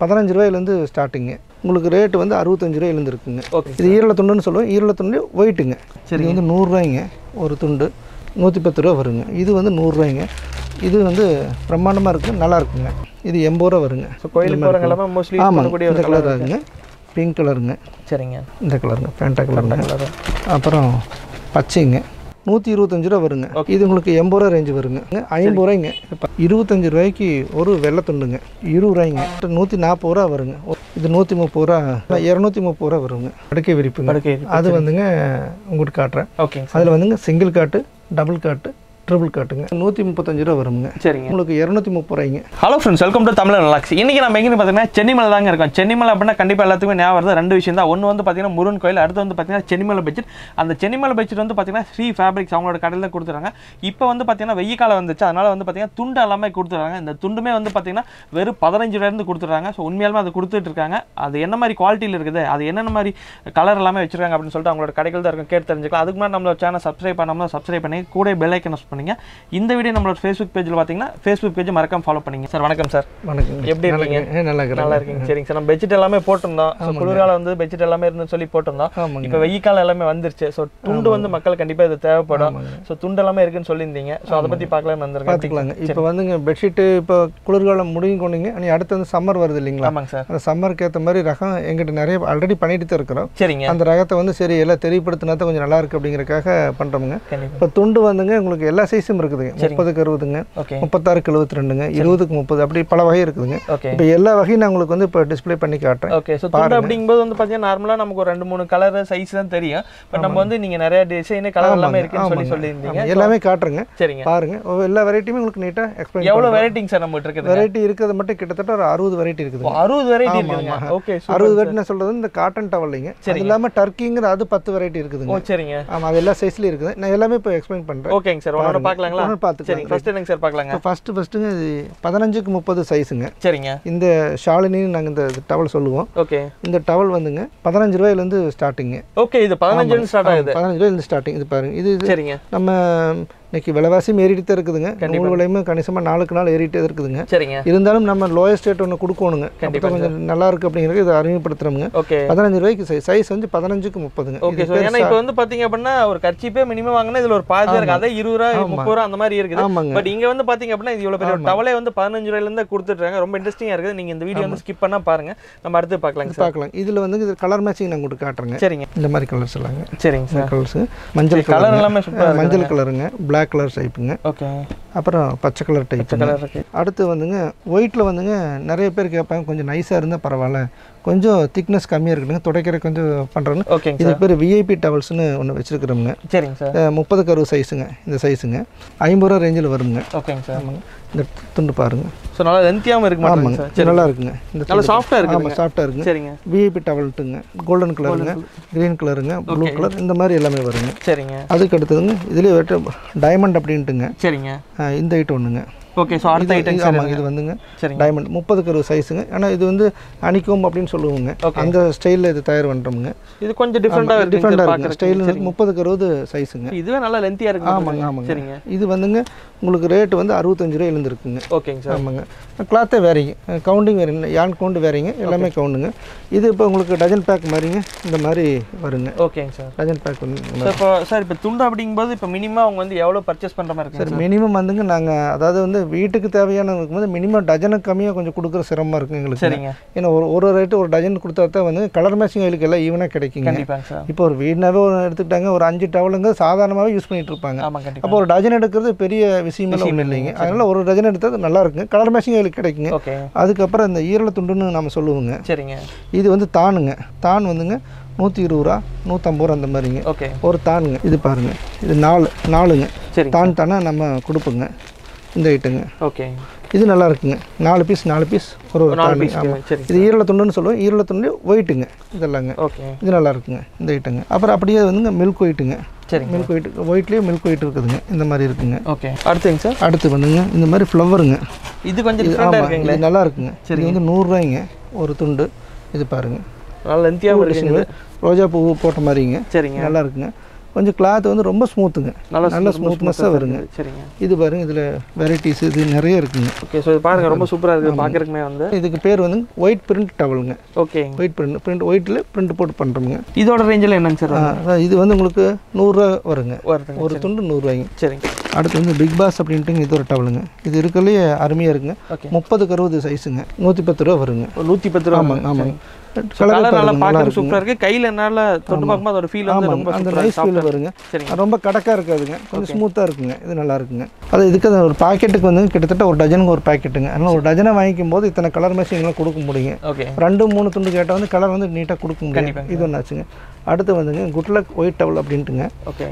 பதினஞ்சு ரூபாயிலேருந்து ஸ்டார்டிங்க உங்களுக்கு ரேட்டு வந்து அறுபத்தஞ்சு ரூபாயிலேருந்து இருக்குங்க ஓகே இது ஈரல துண்டுன்னு சொல்லுவோம். ஈரல துண்டு ஒயிட்டுங்க இது வந்து நூறுரூவாய்ங்க ஒரு துண்டு. நூற்றி பத்து ரூபா வருங்க. இது வந்து நூறுரூவாய்ங்க இது வந்து பிரம்மாண்டமாக இருக்குது நல்லா இருக்குங்க. இது எண்பது ரூபா வருங்க. எல்லாமே மோஸ்ட்லி இந்த கலர் கலர் இருக்குங்க பிங்க் கலருங்க சரிங்க. இந்த கலருங்க பேண்டா கலருங்க கலர் அப்புறம் பச்சைங்க. நூற்றி இருபத்தஞ்சு ரூபா வருங்க. இது உங்களுக்கு எண்பது ரூபா ரேஞ்சு வருங்க. ஐம்பது ரூபாய்ங்க. இருபத்தஞ்சு ரூபாய்க்கு ஒரு வெள்ளை துண்டுங்க. இருபது ரூபாய்ங்க. நூற்றி நாற்பது ரூபா வருங்க. இது நூற்றி முப்பது ரூபா. இரநூத்தி முப்பது ரூபா வருங்க. படுக்கை விரிப்புங்க. அது வந்துங்க உங்களுக்கு காட்டுறேன். ஓகேங்க அதில் வந்துங்க சிங்கிள் காட்டு டபுள் காட்டு ட்ரிபிள் காட்டுங்க நூற்றி முப்பத்தஞ்சு ரூபா வருங்க சரிங்க. உங்களுக்கு இரநூத்தி முப்பது ரூபாய்ங்க. Hello friends welcome to Tamil relax இன்னைக்கு நம்ம எங்கே பார்த்தீங்கன்னா சென்னிமலை தாங்க இருக்கோம். சென்னிமலை அப்படின்னா கண்டிப்பாக எல்லாத்துக்குமே ஞாபகம் வருது ரெண்டு விஷயம் தான். ஒன்று வந்து பார்த்தீங்கன்னா முருகன் கோயில் அடுத்து வந்து பார்த்தீங்கன்னா சென்னிமலை பெட்ஷீட் அந்த சென்னிமலை பெட்ஷீட் வந்து பார்த்தீங்கன்னா ஸ்ரீ ஃபேப்ரிக்ஸ் அவங்களோட கடையில் தான் கொடுத்துறாங்க. இப்போ வந்து பார்த்தீங்கன்னா வெய்ய காலம் வந்துச்சு. அதனால வந்து பார்த்தீங்கன்னா துண்டு எல்லாமே கொடுத்துறாங்க. இந்த துண்டுமே வந்து பார்த்தீங்கன்னா வெறும் பதினஞ்சு ரூபாயிருந்து கொடுத்துறாங்க ஸோ உண்மையாலுமே அது கொடுத்துட்டு இருக்காங்க. அது என்ன மாதிரி குவாலிட்டியில் இருக்குது? அது என்னென்ன மாதிரி கலர் எல்லாமே வச்சிருக்காங்க அப்படின்னு சொல்லிட்டு அவங்களோட கடைகள் தான் இருக்கும். கேட்டு தெரிஞ்சுக்கலாம். அதுக்கு முன்னாடி நம்மளோட சேனல் சப்ஸ்கிரைப் பண்ணாமல் சப்ஸ்கிரைப் பண்ணி கூட பெல் ஐக்கன் பண்ணுங்க. இந்த வீடியோ நம்மளோட ஃபேஸ்புக் பேஜில் பார்த்தீங்கன்னா ஃபேஸ்புக் பேஜ் மறக்காம ஃபாலோ பண்ணீங்க. சார் வணக்கம் சார். வணக்கம். எப்படி இருக்கீங்க? நல்லா இருக்கீங்க. சரிங்க சார். நம்ம பெட்ஷீட் எல்லாமே போட்டிருந்தோம். குளிர்காலம் வந்து பெட்ஷீட் எல்லாமே இருந்துன்னு சொல்லி போட்டிருந்தோம். இப்போ வெய்ய காலம் எல்லாமே வந்துருச்சு. ஸோ துண்டு வந்து மக்கள் கண்டிப்பா இது தேவைப்படும். ஸோ துண்டு எல்லாமே இருக்குன்னு சொல்லியிருந்தீங்க. ஸோ அதை பத்தி பார்க்கலாம்னு வந்திருக்கேன். பார்த்துக்கலாங்க. இப்போ வந்துங்க பெட்ஷீட்டு இப்போ குளிர்காலம் முடியும் கொண்டீங்க நீ அடுத்து வந்து சம்மர் வருது இல்லைங்களா? ஆமாங்க சார். அந்த சம்மருக்கு ஏற்ற மாதிரி ரகம் எங்கிட்ட நிறைய ஆல்ரெடி பண்ணிட்டு தான் இருக்கிறோம். சரிங்க. அந்த ரகத்தை வந்து சரி எல்லாம் தெரியப்படுத்தினா தான் கொஞ்சம் நல்லா இருக்கு அப்படிங்கறக்காக பண்ணுறோமுங்க இப்போ துண்டு வந்துங்க உங்களுக்கு எல்லா சைஸும் இருக்குதுங்க. முப்பதுக்கு அறுபதுங்க. முப்பத்தாறுக்கு எழுபத்தி ரெண்டுங்க இருபதுக்கு முப்பது அப்படி பல வகை இருக்குதுங்க. இப்போ எல்லா வகையும் நான் உங்களுக்கு வந்து இப்போ டிஸ்ப்ளே பண்ணி காட்டுறேன். ஓகே. ஸோ துண்டு அப்படிங்கும்போது வந்து பார்த்தீங்கன்னா நார்மலாக நமக்கு ஒரு ரெண்டு மூணு கலர் சைஸ் தான் தெரியும். பட் நம்ம வந்து நீங்க நிறைய டிசைன் கலர் எல்லாமே இருக்குன்னு சொல்லி சொல்லியிருந்தீங்க. எல்லாமே காட்டுறேங்க. சரிங்க. பாருங்க. எல்லா வெரைட்டியுமே உங்களுக்கு நீட்டாக எக்ஸ்பிளைன் எவ்வளவு வெரைட்டிங் சார் நம்மகிட்ட இருக்குது வெரைட்டி இருக்கிறது மட்டும் கிட்டத்தட்ட ஒரு அறுபது வெரைட்டி இருக்குதுங்க. அறுபது வெரைட்டி இருக்குதுங்க. ஓகே அறுபது வெரைட்டி நான் சொல்றது இந்த காட்டன் டவல்லைங்க அது இல்லாமல் டர்க்கிங்கிற அது பத்து வெரைட்டி இருக்குதுங்க. சரிங்க. ஆமாம் அது எல்லா சைஸ்லையும் இருக்குது. நான் எல்லாமே இப்போ எக்ஸ்பிளைன் பண்ணுறேன் ஓகேங்க சார் ஒன்னோட பார்க்கலாங்களா? பார்த்துக்கலாம். ஃபர்ஸ்ட் என்னங்க சார் பார்க்கலாங்க? இப்போ ஃபஸ்ட்டு ஃபஸ்ட்டுங்க இது பதினஞ்சுக்கு முப்பது சைஸுங்க சரிங்க. இந்த ஷாலினின்னு நாங்கள் இந்த டவல் சொல்லுவோம். ஓகே. இந்த டவல் வந்துங்க பதினஞ்சு ரூபாயிலேருந்து ஸ்டார்டிங்க ஓகே இது பதினஞ்சு ஸ்டார்ட் ஆகுது. பதினஞ்சு ரூபாயிலேருந்து ஸ்டார்டிங் இது பாருங்க இது சரிங்க. நம்ம இன்னைக்கு விலைவாசியும் ஏறிட்டு தான் இருக்குதுங்க நூல் விலையுமே கணிசமாக நாளுக்கு நாள் ஏறிட்டே தான் இருக்குதுங்க. சரிங்க. இருந்தாலும் நம்ம லோயஸ்ட் ரேட் ஒன்று கொடுக்கணுங்க. அப்போ கொஞ்சம் நல்லா இருக்கு அப்படிங்கிறது இதை அறிமுகப்படுத்துறோங்க ஓகே. பதினஞ்சு ரூபாய்க்கு சைஸ் சைஸ் வந்து பதினஞ்சுக்கு முப்பதுங்க. ஓகே ஏன்னா இப்போ வந்து பாத்தீங்க அப்படின்னா ஒரு கர்ச்சிப்பே மினிமம் வாங்கினா இதுல ஒரு பாதி இருக்கு. அதே இருபது ரூபா முப்பது ரூபா அந்த மாதிரி இருக்குது. ஆமாங்க. பட் இங்க வந்து பாத்தீங்க அப்படின்னா இது இவ்வளவு பெரிய டவலே வந்து பதினஞ்சு ரூபாயில இருந்து கொடுத்துட்றாங்க ரொம்ப இன்ட்ரெஸ்டிங்கா இருக்குது. நீங்க இந்த வீடியோ வந்து ஸ்கிப் பண்ணா பாருங்க. நம்ம அடுத்து பார்க்கலாங்க சார். பார்க்கலாம். இதில் வந்து இது கலர் மேட்சிங் நான் உங்களுக்கு காட்டுறேங்க. சரிங்க. இந்த மாதிரி கலர்ஸ் எல்லாங்க சரிங்க சார். கலர்ஸ் மஞ்சள் கலர் எல்லாமே மஞ்சள் கலருங்க பிளாக் கலர் டைப்புங்க ஓகே அப்புறம் பச்சை கலர் இருக்கு. அடுத்து வந்துங்க ஒயிட்டில் வந்துங்க நிறைய பேர் கேட்பாங்க கொஞ்சம் நைஸாக இருந்தால் பரவாயில்ல. கொஞ்சம் திக்னஸ் கம்மியாக இருக்குதுங்க துடைக்கிற கொஞ்சம் பண்ணுறேன்னு ஓகேங்க இது பேர் விஐபி டவல்ஸ்னு ஒன்று வச்சுருக்குறோமுங்க. சரிங்க சார் முப்பதுக்கு அறுபது சைஸுங்க இந்த சைஸுங்க ஐம்பது ரூபா ரேஞ்சில் வருங்க. ஓகேங்க சார் ஆமாங்க. இந்த துண்டு பாருங்க. ஸோ நல்லா லென்த்தியாவும் இருக்க ஆமாங்க. நல்லா இருக்குங்க. இந்த நல்லா சாஃப்டா இருக்கு ஆமாம் சாஃப்டாக இருக்குங்க. சரிங்க. விஐபி டவல்ட்டுங்க கோல்டன் கலருங்க க்ரீன் கலருங்க ப்ளூ கலர் இந்த மாதிரி எல்லாமே வருங்க. சரிங்க. அதுக்கு அடுத்ததுங்க இதுலேயே டைமண்ட் அப்படின்ட்டுங்க. சரிங்க. இந்த ஐட்டம் ஒன்றுங்க ஓகே ஸோ அடுத்த ஐட்டம் ஆமாங்க இது வந்துங்க. டைமண்ட் முப்பதுக்கு அறுபது சைஸுங்க ஆனால் இது வந்து அணிக்கோம் அப்படின்னு சொல்லுவோங்க. அந்த ஸ்டைலில் இது தயார் பண்ணுறோமுங்க இது கொஞ்சம் டிஃப்ரெண்டாக இருக்கு டிஃப்ரெண்டாக இருக்குங்க. ஸ்டைல் முப்பதுக்கு அறுபது சைஸுங்க இதுவே நல்லா லென்த்தியா இருக்கு ஆமாங்க ஆமாங்க. சரிங்க. இது வந்துங்க உங்களுக்கு ரேட் வந்து அறுபத்தஞ்சு ரூபாயிலேருந்து இருக்குங்க. ஓகேங்க சார் ஆமாங்க. கிளாத்தே வேறிங்க. கவுண்டிங் வேறிங்க யான் கவுண்டு வேறிங்க எல்லாமே கவுண்டுங்க இது இப்போ உங்களுக்கு டஜன் பேக் மாதிரிங்க இந்த மாதிரி வருங்க. ஓகேங்க சார் டஜன் பேக் வந்து சார் இப்போ சார் இப்போ துண்டு அப்படிங்கும்போது இப்போ மினிமம் அவங்க வந்து எவ்வளோ பர்ச்சேஸ் பண்ணுற மாதிரி சார் மினிமம் வந்துங்க நாங்கள் அதாவது வந்து வீட்டுக்கு தேவையான இருக்கும்போது மினிமம் டஜனுக்கு கம்மியாக கொஞ்சம் கொடுக்குற சிரமமாக இருக்குங்க எங்களுக்கு. சரிங்க. ஏன்னா ஒரு ஒரு ரேட்டு ஒரு டஜன் கொடுத்தா தான் வந்து கலர் மேட்சிங் எங்களுக்கு எல்லாம் ஈவனாக கிடைக்குங்க. இப்போ ஒரு வீடுனாவே ஒரு எடுத்துக்கிட்டாங்க ஒரு அஞ்சு டவலுங்க சாதாரணமாகவே யூஸ் பண்ணிட்டு இருப்பாங்க. அப்போ ஒரு டஜன் எடுக்கிறது பெரிய விஷயமெல்லாம் ஒன்றும் இல்லைங்க. அதனால ஒரு டஜன் எடுத்தது நல்லா இருக்குங்க. கலர் மேட்சிங் எங்களுக்கு கிடைக்குங்க. அதுக்கப்புறம் இந்த ஈரல துண்டுன்னு நம்ம சொல்லுவோங்க. சரிங்க. இது வந்து தானுங்க. தான் வந்துங்க நூற்றி இருபது ரூபா நூற்றம்பது ரூபா அந்த மாதிரிங்க. ஓகே. ஒரு தானுங்க. இது பாருங்க. இது நாலு நாலுங்க. சரிங்க. தான் தானே நம்ம கொடுப்போங்க. இந்த ஐட்டங்க. ஓகே. இது நல்லா இருக்குங்க. நாலு பீஸ் நாலு பீஸ். ஒரு ஒரு நாலு தானுங்க. பீஸ் ஆமா. சரி இது ஈரல துண்டுன்னு சொல்லுவோம். ஈரல துண்டு ஒயிட்டுங்க இதெல்லாங்க. ஓகே. இது நல்லா இருக்குங்க. இந்த ஐட்டங்க. அப்புறம் அப்படியே வந்துங்க மில்க் ஒயிட்டுங்க சரிங்க. மில்க் ஒயிட் ஒயிட்லேயே மில்க் ஒயிட் இருக்குதுங்க. இந்த மாதிரி இருக்குங்க. ஓகே அடுத்துங்க சார்? அடுத்து வந்துங்க இந்த மாதிரி ஃப்ளவருங்க இது கொஞ்சம் இது நல்லா இருக்குங்க. இது வந்து நூறுரூவாய்ங்க ஒரு துண்டு. இது பாருங்க. நல்லா லென்த்தியாகவும் இருக்குங்க ரோஜா பூ போட்ட மாதிரிங்க. சரிங்க. நல்லா இருக்குங்க. கொஞ்சம் கிளாத் வந்து ரொம்ப ஸ்மூத்துங்க நல்லா நல்ல ஸ்மூத்னஸ்ஸாக வருங்க. சரிங்க. இது பாருங்க இதில் வெரைட்டிஸ் இது நிறைய இருக்குங்க. ஓகே ஸோ இது பாருங்க ரொம்ப சூப்பரா இருக்குது. பார்க்கறதுக்குமே வந்து. இதுக்கு பேர் வந்து ஒயிட் பிரிண்ட் டவலுங்க ஓகே ஒயிட் பிரிண்ட் பிரிண்ட் ஒயிட்டில் பிரிண்ட் போட்டு பண்ணுறோமுங்க இதோட ரேஞ்சில் என்னங்க சார் இது வந்து உங்களுக்கு நூறுரூவா வருங்க. ஒரு துண்டு நூறுரூவாய்ங்க சரிங்க. அடுத்து வந்து பிக் பாஸ் அப்படின்ட்டு இது ஒரு டவலுங்க இது இருக்கிறதுலே அருமையாக இருக்குங்க. முப்பதுக்கு அறுபது சைஸுங்க நூற்றி பத்து ரூபா வருங்க. நூற்றி பத்து ரூபா ஆமாங்க ஆமாங்க. கலர் நல்லா பார்க்கறது சூப்பராக இருக்கு. கையில் என்னால் தொட்டு பார்க்கும்போது அதோட ஃபீல் வந்து ரொம்ப அந்த நைஸ் ஃபீல் வருங்க. ரொம்ப கடக்காக இருக்காதுங்க. கொஞ்சம் ஸ்மூத்தாக இருக்குங்க. இது நல்லா இருக்குங்க. அது இதுக்கு ஒரு பாக்கெட்டுக்கு வந்து கிட்டத்தட்ட ஒரு டஜனுக்கு ஒரு பாக்கெட்டுங்க அதனால் ஒரு டஜனை வாங்கிக்கும் போது இத்தனை கலர் எங்களால் கொடுக்க முடியுங்க. ரெண்டு மூணு துண்டு கேட்டால் வந்து கலர் வந்து நீட்டாக கொடுக்க முடியும் இது ஒன்றாச்சுங்க அடுத்து வந்துங்க குட்லக் ஒயிட் டவல் அப்படின்ட்டுங்க. ஓகே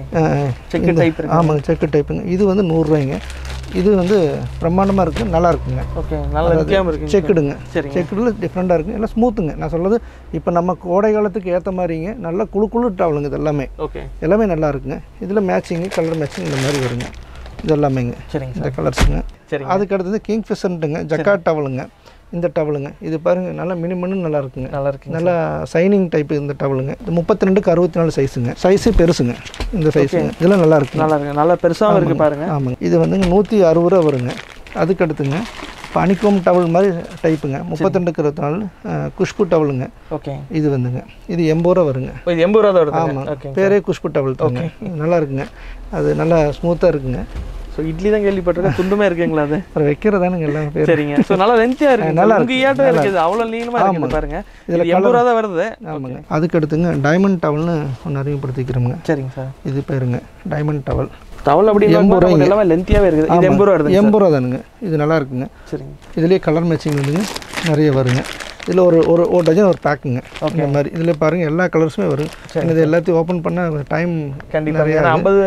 செக்கு டைப் ஆமாங்க செக்கு டைப்புங்க இது வந்து நூறுரூவாய்ங்க இது வந்து பிரம்மாண்டமாக இருக்குது நல்லா இருக்குங்க. ஓகே நல்ல இருக்குங்க. செக்குடுங்க. செக்குடில் டிஃப்ரெண்ட்டாக இருக்குங்க எல்லாம் ஸ்மூத்துங்க நான் சொல்றது இப்போ நம்ம கோடை காலத்துக்கு ஏற்ற மாதிரிங்க நல்லா குழு குழு டவலுங்க இது எல்லாமே. ஓகே எல்லாமே நல்லா இருக்குங்க. இதில் மேட்சிங்கு கலர் மேட்சிங் இந்த மாதிரி வருங்க. இது எல்லாமேங்க. சரிங்க இந்த கலர்ஸுங்க சரிங்க. அதுக்கு அடுத்தது கிங் ஃபிஷர்ன்ட்டுங்க ஜக்காட் டவலுங்க இந்த டவலுங்க. இது பாருங்க நல்லா மினிமன்னு நல்லா இருக்குங்க. நல்லா இருக்குங்க நல்லா சைனிங் டைப் இந்த டவலுங்க. இது முப்பத்தி ரெண்டுக்கு அறுபத்தி நாலு சைஸுங்க சைஸு பெருசுங்க இந்த சைஸுங்க இதெல்லாம் நல்லா இருக்குங்க. நல்லா இருக்கு நல்லா பெருசாகவும் இருக்கு பாருங்க. ஆமாங்க. இது வந்துங்க நூற்றி அறுபது ரூபா வருங்க. அதுக்கு அடுத்துங்க பனிக்கோம் டவல் மாதிரி டைப்புங்க முப்பத்திரெண்டுக்கு இருபத்தி நாலு குஷ்பு டவலுங்க. ஓகே. இது வந்துங்க. இது எண்பது ரூபா வருங்க. இது எண்பது ரூபா தான் ஓகே பேரே குஷ்பு டவல் தாங்க. நல்லா இருக்குங்க. அது நல்லா ஸ்மூத்தாக இருக்குங்க. ஸோ இட்லி தான் கேள்விப்பட்டிருக்கேன். துண்டுமே இருக்குங்களா அது? அப்புறம் வைக்கிறதானுங்க எல்லாம் பேர் சரிங்க. ஸோ நல்லா லென்த்தியாக இருக்கு. நல்லா உங்க ஏட்டம் இருக்குது அவ்வளோ நீளமாக இருக்குது பாருங்க. இதுல இது எண்பது ரூபா தான் வருது. ஆமாங்க. அதுக்கு அடுத்துங்க டைமண்ட் டவல்னு ஒன்று அறிமுகப்படுத்திக்கிறோமுங்க சரிங்க சார். இது பேருங்க டைமண்ட் டவல் டவல் அப்படின்னு எண்பது நமக்கு எல்லாமே லென்த்தியாகவே இருக்குது. இது எண்பது ரூபா வருது எண்பது ரூபா தானுங்க இது நல்லா இருக்குங்க. சரிங்க. இதுலேயே கலர் மேட்சிங் வந்துங்க. நிறைய வருங்க. இதில் ஒரு ஒரு ஒரு டஜன் ஒரு பேக்குங்க இந்த மாதிரி. இதில் பாருங்கள் எல்லா கலர்ஸுமே வரும். இது எல்லாத்தையும் ஓப்பன் பண்ண டைம் கண்டிப்பாக ஐம்பது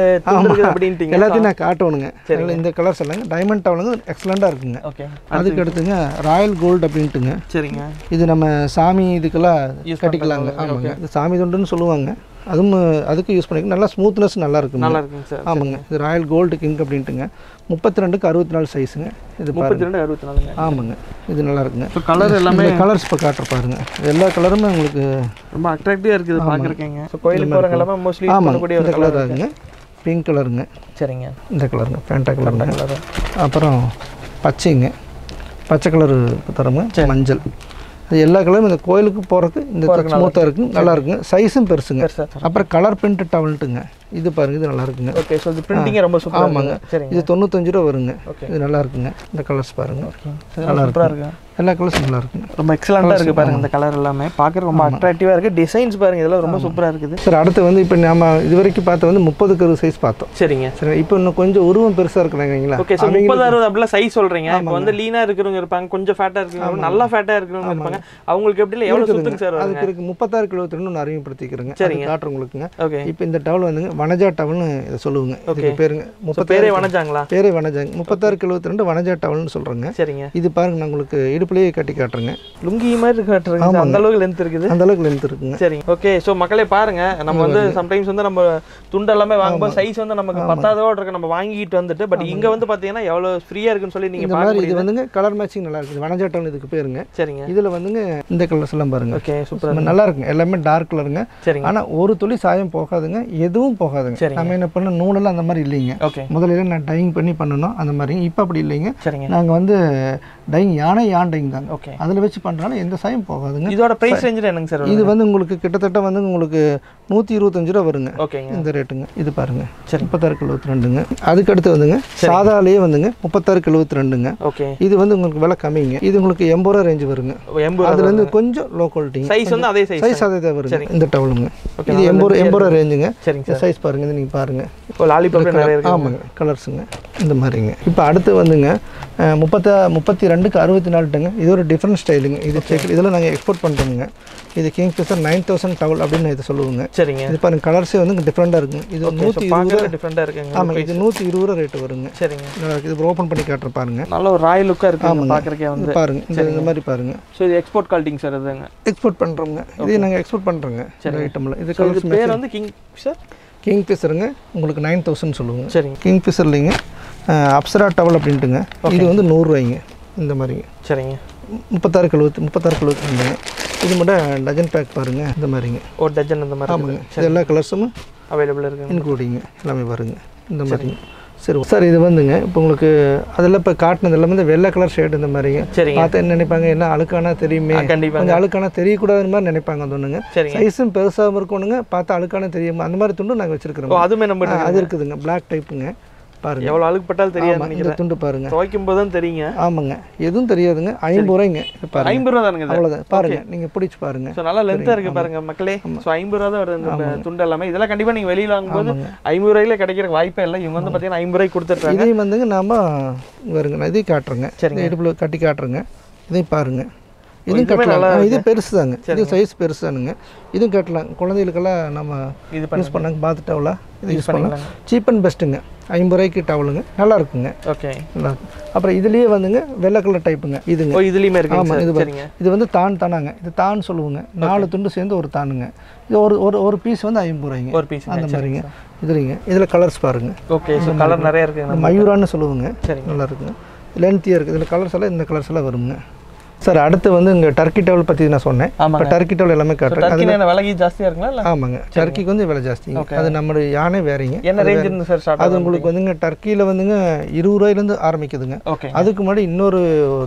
அப்படின்ட்டீங்க. எல்லாத்தையும் நான் காட்டணுங்க. அதனால இந்த கலர்ஸ் எல்லாங்க டைமண்ட் டவலுங்க எக்ஸலண்ட்டாக இருக்குங்க. ஓகே அதுக்கு அடுத்துங்க ராயல் கோல்டு அப்படின்ட்டுங்க. சரிங்க. இது நம்ம சாமி இதுக்கெல்லாம் கட்டிக்கலாங்க. ஆமாங்க. இது சாமி தொண்டுன்னு சொல்லுவாங்க. அதுவும் அதுக்கு யூஸ் பண்ணிக்க நல்லா ஸ்மூத்னஸ் நல்லா இருக்குங்க நல்லா இருக்குங்க சார் ஆமாங்க. இது ராயல் கோல்டு கிங் அப்படின்ட்டுங்க. முப்பத்தி ரெண்டுக்கு அறுபத்தி நாலு சைஸுங்க இது பாருங்க. முப்பத்தி ரெண்டு அறுபத்தி நாலுங்க ஆமாங்க. இது நல்லா இருக்குங்க ஸோ கலர் எல்லாமே கலர்ஸ் இப்போ காட்டுற பாருங்க. எல்லா கலருமே உங்களுக்கு ரொம்ப அட்ராக்டிவாக இருக்குது பார்க்குறக்கேங்க ஸோ கோயிலுக்கு போகிறவங்க எல்லாமே மோஸ்ட்லி ஆமாங்க. இந்த கலர் கலர் ஆகுங்க பிங்க் கலருங்க சரிங்க. இந்த கலருங்க ஃபேண்டா கலருங்க கலர் அப்புறம் பச்சைங்க. பச்சை கலர் தரங்க மஞ்சள். இது எல்லா கலரும் இந்த கோயிலுக்கு போகிறதுக்கு இந்த ஸ்மூத்தாக இருக்குங்க. நல்லா இருக்குங்க. சைஸும் பெருசுங்க. பெருசா அப்புறம் கலர் பிரிண்ட் டவல்ட்டுங்க இது பாருங்க இது நல்லா இருக்குங்க. ஓகே ஸோ இது பிரிண்டிங்கே ரொம்ப சூப்பராக ஆமாங்க. இது தொண்ணூத்தஞ்சு ரூபா வருங்க. இது நல்லா இருக்குங்க. இந்த கலர்ஸ் பாருங்க. நல்லா இருக்கு. எல்லா கலர்ஸும் நல்லா இருக்குங்க ரொம்ப எக்ஸலண்ட்டாக இருக்குது பாருங்க இந்த கலர் எல்லாமே. பார்க்குற ரொம்ப அட்ராக்டிவாக இருக்குது டிசைன்ஸ் பாருங்க இதெல்லாம் ரொம்ப சூப்பராக இருக்குது. சார் அடுத்து வந்து இப்போ நம்ம இது வரைக்கும் பார்த்த வந்து முப்பதுக்கு அறுபது சைஸ் பார்த்தோம். சரிங்க. சரி இப்போ இன்னும் கொஞ்சம் உருவம் பெருசாக இருக்கிறாங்களா ஓகே ஸோ முப்பது அறுபது அப்படிலாம் சைஸ் சொல்றீங்க. இப்போ வந்து லீனா இருக்கிறவங்க இருப்பாங்க கொஞ்சம் ஃபேட்டா இருக்கிறவங்க நல்லா ஃபேட்டா இருக்கிறவங்க இருப்பாங்க. அவங்களுக்கு எப்படி எவ்வளவு சுத்துக்கு சார் அதுக்கு இருக்கு முப்பத்தாறு கிலோமீட்டர் ஒன்று அறிமுகப்படுத்திக்கிறேங்க சரிங்க. அது காட்டுறேன் உங்களுக்குங்க. ஓகே இப்போ இந்த டவல் வந்துங்க வனஜா டவல்னு இதை சொல்லுவோங்க. இதுக்கு பேருங்க. முப்பத்தாறு பேரே வனஜாங்களா? பேரே வனஜாங்க. முப்பத்தாறு கிலோமீட்டர் ரெண்டு வனஜா டவல்னு சொல்கிறேங்க சரிங்க. இது பாருங்க நான் உங்களுக்கு இடுப்புலேயே கட்டி காட்டுறேங்க. லுங்கி மாதிரி இருக்கு அந்த அளவுக்கு லென்த் இருக்குது? அந்த அளவுக்கு லென்த் இருக்குங்க. சரிங்க. ஓகே ஸோ மக்களே பாருங்க நம்ம வந்து சம்டைம்ஸ் வந்து நம்ம துண்டு எல்லாமே வாங்கும்போது சைஸ் வந்து நமக்கு பத்தாதோட இருக்கு. நம்ம வாங்கிட்டு வந்துட்டு பட் இங்க வந்து பாத்தீங்கன்னா எவ்வளவு ஃப்ரீயா இருக்குன்னு சொல்லி நீங்க மாதிரி இது வந்துங்க கலர் மேட்சிங் நல்லா இருக்குது. வனஜா டவல் இதுக்கு பேருங்க. சரிங்க. இதில் வந்துங்க இந்த கலர்ஸ் எல்லாம் பாருங்க. ஓகே சூப்பர் நல்லா இருக்குங்க. எல்லாமே டார்க் கலருங்க சரிங்க. ஆனால் ஒரு துளி சாயம் போகாதுங்க. எதுவும் போகாதுங்க. சரிங்க. நம்ம என்ன பண்ண நூலெல்லாம் அந்த மாதிரி இல்லைங்க. ஓகே முதல்ல நான் டைங் பண்ணி பண்ணணும். அந்த மாதிரி இப்போ அப்படி இல்லைங்க. சரிங்க. நாங்கள் வந்து டைங் யானை யான் டைங் தாங்க ஓகே. அதில் வச்சு பண்ணுறனால எந்த சாயம் போகாதுங்க. இதோட பிரைஸ் ரேஞ்சில் என்னங்க சார் இது வந்து உங்களுக்கு கிட்டத்தட்ட வந்து உங்களுக்கு நூற்றி இருபத்தஞ்சு ரூபா வருங்க. ஓகேங்க. இந்த ரேட்டுங்க. இது பாருங்க. சரி. முப்பத்தாறு எழுபத்தி ரெண்டுங்க அதுக்கு அடுத்து வந்துங்க சாதாலேயே வந்துங்க முப்பத்தாறு எழுபத்தி ரெண்டுங்க ஓகே. இது வந்து உங்களுக்கு விலை கம்மிங்க. இது உங்களுக்கு எண்பது ரூபா ரேஞ்சு வருங்க. அதுலேருந்து கொஞ்சம் லோ குவாலிட்டிங்க சைஸ் வந்து அதே சைஸ் சைஸ் அதே தான் வருங்க. இந்த டவலுங்க இது எண்பது எண்பது ரூபா ரேஞ்சுங்க சரிங்க சைஸ் பாருங்க இது நீங்கள் பாருங்க. ஆமாங்க கலர்ஸுங்க இந்த மாதிரிங்க. இப்போ அடுத்து வந்துங்க முப்பத்தா முப்பத்தி ரெண்டுக்கு அறுபத்தி நாலுட்டுங்க இது ஒரு டிஃப்ரெண்ட் ஸ்டைலுங்க இது செக் இதெல்லாம் நாங்கள் எக்ஸ்போர்ட் பண்ணுறோங்க இது Kingfisher nine thousand towel அப்படின்னு இதை சொல்லுவேங்க. சரிங்க. இது பாருங்க கலர்ஸே வந்து டிஃப்ரெண்ட்டாக இருக்குங்க. இது நூற்றி இருபது டிஃப்ரெண்டாக இருக்குங்க. ஆமாங்க இது நூற்றி இருபது ரூபா ரேட்டு வருங்க. சரிங்க. இருக்கு. இது ஓப்பன் பண்ணி காட்டுற பாருங்க. நல்ல ஒரு ராயல் லுக்காக இருக்குங்க பார்க்குறக்கே வந்து. பாருங்க. இந்த மாதிரி பாருங்க. ஸோ இது எக்ஸ்போர்ட் குவாலிட்டிங்க சார் இதுங்க. எக்ஸ்போர்ட் பண்ணுறோங்க இது நாங்கள் எக்ஸ்போர்ட் பண்ணுறோங்க இந்த ஐட்டமில் இது கலர்ஸ் பேர் வந்து கிங் சார் கிங் ஃபிஷருங்க உங்களுக்கு நைன் தௌசண்ட் சொல்லுவாங்க சரிங்க. கிங் ஃபிஷர்லிங்க அப்சரா டவல் அப்படின்ட்டுங்க. இது வந்து நூறுரூவாய்ங்க இந்த மாதிரிங்க. சரிங்க. முப்பத்தாறு கழுவத்து முப்பத்தாறு கழுவத்து ரெண்டுங்க இது மட்டும் டஜன் பேக் பாருங்க இந்த மாதிரிங்க. ஒரு டஜன் இந்த மாதிரி ஆமாங்க. இது எல்லா கலர்ஸும் அவைலபிள் இருக்குங்க. இன்க்ளூடிங்க எல்லாமே வருங்க இந்த மாதிரிங்க. சரி சார் இது வந்துங்க. இப்போ உங்களுக்கு அதில் இப்போ காட்டினது எல்லாமே இந்த வெள்ளை கலர் ஷேட் இந்த மாதிரிங்க. சரிங்க. பார்த்தா என்ன நினைப்பாங்க? என்ன அழுக்கானா தெரியுமே. ஆ, கண்டிப்பாங்க. கொஞ்சம் அழுக்கானா தெரியக்கூடாதுன்னு மாதிரி நினைப்பாங்க அது ஒன்றுங்க சரிங்க. சைஸும் பெருசாகவும் இருக்கணுங்க பார்த்தா அழுக்கான தெரியுமா. அந்த மாதிரி துண்டு நாங்கள் வச்சிருக்கிறோம். அதுமே நம்ம அது இருக்குதுங்க. பிளாக் டைப்புங்க பாருங்க. எவ்வளோ அழுக்கு பட்டாலும் தெரியாது இந்த துண்டு பாருங்க. துவைக்கும் போது தான் தெரியுங்க. ஆமாங்க. எதுவும் தெரியாதுங்க. ஐம்பது ரூபாய்ங்க. பாருங்க. ஐம்பது ரூபா தானுங்க அவ்வளோதான் பாருங்க. நீங்கள் பிடிச்சி பாருங்க. ஸோ நல்லா லென்த்தாக இருக்கு பாருங்க மக்களே. ஸோ ஐம்பது ரூபா தான் வருது இந்த துண்டு எல்லாமே. இதெல்லாம் கண்டிப்பாக நீங்கள் வெளியில் வாங்கும்போது. ஐம்பது ரூபாயில கிடைக்கிற வாய்ப்பே இல்லை. இவங்க வந்து பார்த்தீங்கன்னா ஐம்பது ரூபாய்க்கு கொடுத்துட்றாங்க. இதையும் வந்துங்க நாம வருங்க இதையும் காட்டுறேங்க. இந்த இடுப்பில் கட்டி காட்டுறேங்க. இதையும் பாருங்க. இதுவும் கட்டலாம் இது பெருசு தாங்க இது சைஸ் பெருசு தானுங்க இதுவும் கட்டலாம் குழந்தைகளுக்கெல்லாம் நம்ம இது யூஸ் பண்ணாங்க. பாத்து டவலா இது யூஸ் பண்ணலாம். சீப் அண்ட் பெஸ்ட்டுங்க ஐம்பது ரூபாய்க்கு டவலுங்க நல்லா இருக்குங்க. ஓகே. நல்லா இருக்கும் அப்புறம் இதுலேயே வந்துங்க வெள்ளை கலர் டைப்புங்க இதுங்க. இதுலேயுமே இருக்குங்க ஆமாம் சார். இது இது வந்து தான் தானாங்க. இது தான் சொல்லுவோங்க. நாலு துண்டு சேர்ந்து ஒரு தானுங்க. இது ஒரு ஒரு ஒரு பீஸ் வந்து ஐம்பது ரூபாய்ங்க. ஒரு பீஸ் அந்த மாதிரிங்க. இதுலிங்க இதில் கலர்ஸ் பாருங்க. ஓகே ஸோ கலர் நிறைய இருக்குங்க. மயூரான்னு சொல்லுவோங்க. சரிங்க. நல்லா இருக்குங்க. லென்த்தியாக இருக்குது இதில் கலர்ஸ் எல்லாம் இந்த கலர்ஸ் எல்லாம் வருங்க. சார் அடுத்து வந்து இங்கே டர்க்கி டவல் பற்றி நான் சொன்னேன். இப்போ டர்க்கி டவல் எல்லாமே காட்டுறேன். என்ன விலைக்கு ஜாஸ்தியாக இருக்குங்களா ஆமாங்க. டர்க்கிக்கு வந்து விலை ஜாஸ்திங்க அது நம்மளுடைய யானை வேறீங்க. என்ன ரேஞ்ச் இருந்து சார் அது உங்களுக்கு வந்துங்க டர்க்கியில் வந்துங்க இருபது ரூபாயிலேருந்து ஆரம்பிக்குதுங்க. ஓகே அதுக்கு முன்னாடி இன்னொரு